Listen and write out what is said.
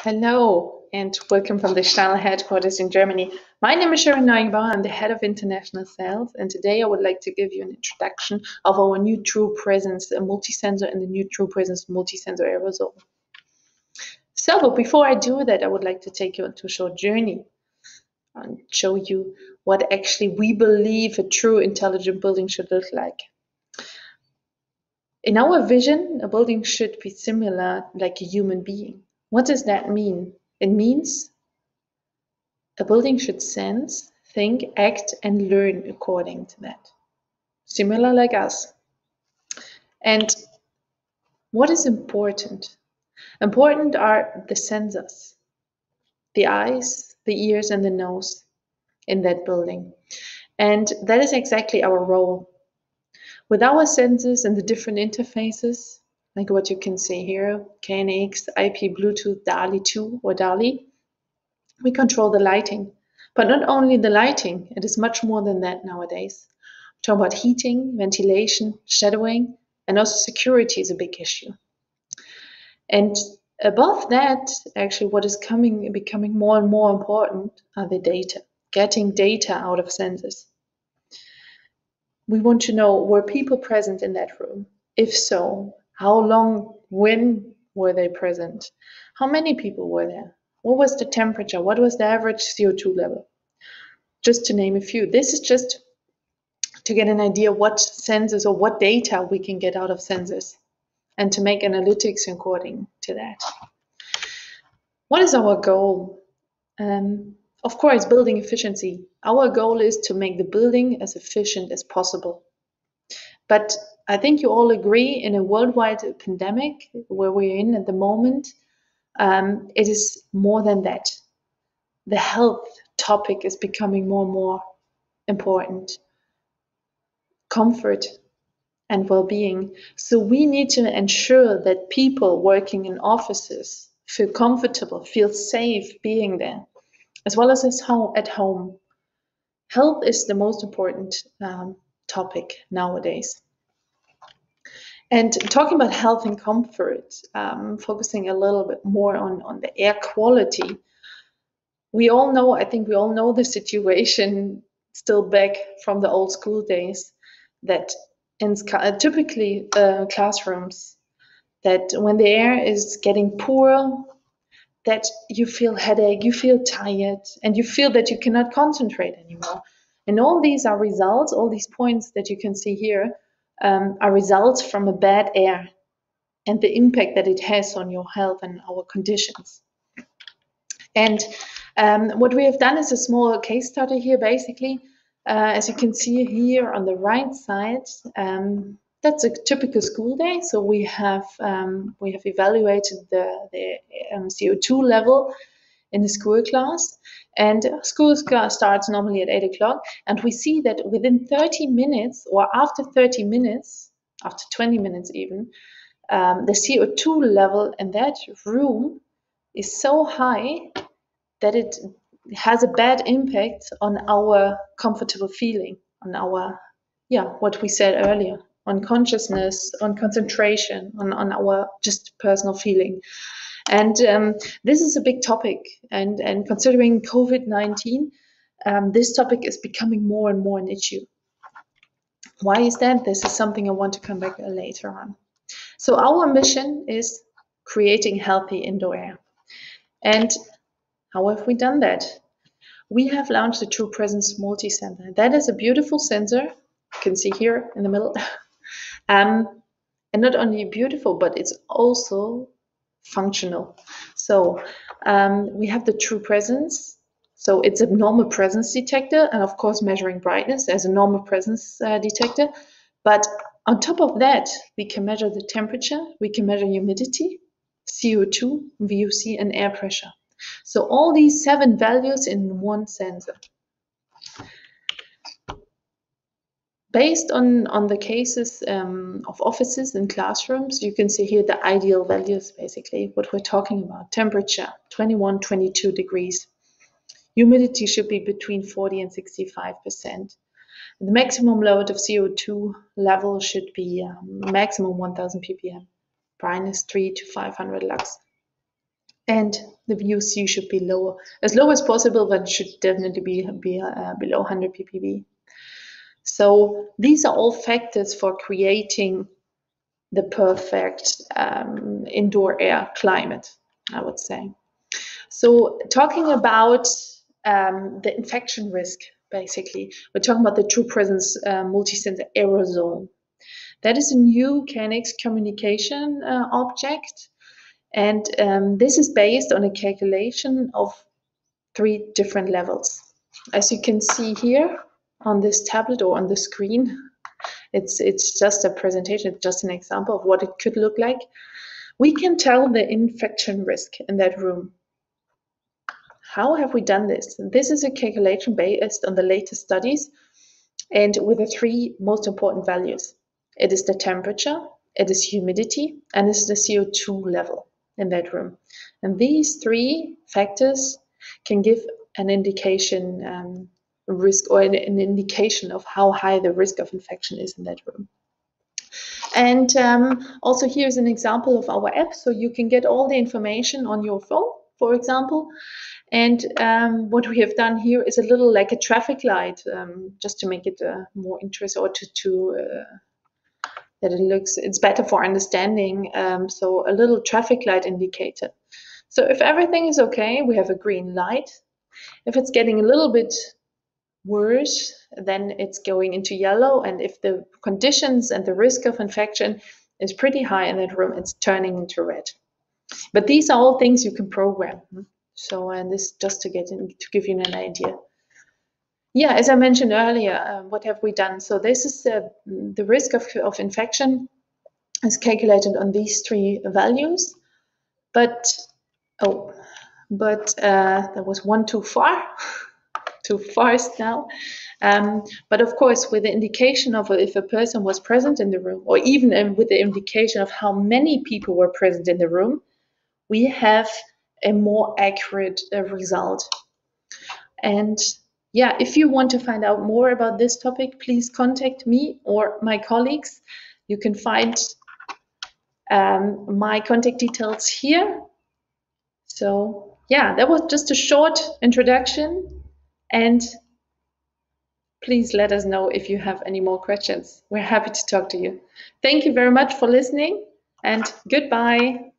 Hello and welcome from the Steinel headquarters in Germany. My name is Sharon Neugebauer, I'm the head of international sales and today I would like to give you an introduction of our new True Presence multi-sensor and the new True Presence multi-sensor aerosol. So but before I do that, I would like to take you on a short journey and show you what actually we believe a true intelligent building should look like. In our vision, a building should be similar like a human being. What does that mean? It means a building should sense, think, act, and learn according to that. Similar like us. And what is important? Important are the sensors, the eyes, the ears, and the nose in that building. And that is exactly our role. With our sensors and the different interfaces, like what you can see here, KNX, IP, Bluetooth, DALI 2 or DALI, we control the lighting. But not only the lighting, it is much more than that nowadays. Talk about heating, ventilation, shadowing, and also security is a big issue. And above that, actually, what is coming, becoming more and more important are the data, getting data out of sensors. We want to know were people present in that room? If so, how long, when were they present? How many people were there? What was the temperature? What was the average CO2 level? Just to name a few. This is just to get an idea what sensors or what data we can get out of sensors and to make analytics according to that. What is our goal? Um, of course, building efficiency. Our goal is to make the building as efficient as possible. But I think you all agree in a worldwide pandemic where we're in at the moment, um, it is more than that. The health topic is becoming more and more important. Comfort and well-being. So we need to ensure that people working in offices feel comfortable, feel safe being there, as well as at home. Health is the most important um, topic nowadays. And talking about health and comfort, um, focusing a little bit more on, on the air quality, we all know, I think we all know the situation still back from the old school days that in uh, typically uh, classrooms, that when the air is getting poor, that you feel headache, you feel tired, and you feel that you cannot concentrate anymore. And all these are results, all these points that you can see here, um, are results from a bad air and the impact that it has on your health and our conditions. And um, what we have done is a small case study here, basically. Uh, as you can see here on the right side, um, that's a typical school day. So we have um, we have evaluated the, the um, CO2 level in the school class, and school starts normally at 8 o'clock. And we see that within 30 minutes or after 30 minutes, after 20 minutes even, um, the CO2 level in that room is so high that it has a bad impact on our comfortable feeling, on our, yeah, what we said earlier, on consciousness, on concentration, on, on our just personal feeling. And um, this is a big topic. And, and considering COVID 19, um, this topic is becoming more and more an issue. Why is that? This is something I want to come back to later on. So, our mission is creating healthy indoor air. And how have we done that? We have launched the True Presence Multi Sensor. That is a beautiful sensor. You can see here in the middle. um, and not only beautiful, but it's also functional. So um, we have the true presence. So it's a normal presence detector, and of course measuring brightness as a normal presence uh, detector. But on top of that, we can measure the temperature, we can measure humidity, CO2, VOC, and air pressure. So all these seven values in one sensor. Based on, on the cases um, of offices and classrooms, you can see here the ideal values, basically, what we're talking about. Temperature, 21, 22 degrees. Humidity should be between 40 and 65%. The maximum load of CO2 level should be um, maximum 1000 ppm, brightness 3 to 500 lux. And the VOC should be lower, as low as possible, but should definitely be, be uh, below 100 ppb. So these are all factors for creating the perfect um, indoor air climate, I would say. So talking about um, the infection risk, basically, we're talking about the true presence uh, multi-sensor aerosol. That is a new KNX communication uh, object. And um, this is based on a calculation of three different levels. As you can see here on this tablet or on the screen, it's, it's just a presentation, it's just an example of what it could look like. We can tell the infection risk in that room. How have we done this? This is a calculation based on the latest studies and with the three most important values. It is the temperature, it is humidity, and it is the CO2 level in that room. And these three factors can give an indication um, risk or an, an, indication of how high the risk of infection is in that room. And um, also here's an example of our app. So you can get all the information on your phone, for example. And um, what we have done here is a little like a traffic light, um, just to make it uh, more interesting or to, to uh, that it looks it's better for understanding. Um, so a little traffic light indicator. So if everything is okay, we have a green light. If it's getting a little bit worse, then it's going into yellow. And if the conditions and the risk of infection is pretty high in that room, it's turning into red. But these are all things you can program. So, and this just to get in, to give you an idea. Yeah, as I mentioned earlier, uh, what have we done? So this is the, the risk of, of infection is calculated on these three values. But, oh, but uh, that was one too far, too fast now. Um, but of course, with the indication of if a person was present in the room, or even um, with the indication of how many people were present in the room, we have a more accurate uh, result. And yeah, if you want to find out more about this topic, please contact me or my colleagues. You can find um, my contact details here. So yeah, that was just a short introduction and please let us know if you have any more questions. We're happy to talk to you. Thank you very much for listening and goodbye.